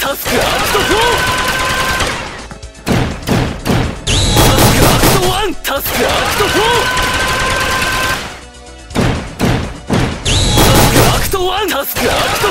タスクアクト4タスクアクト1タスクアクト4タスクアクト1タスクアクト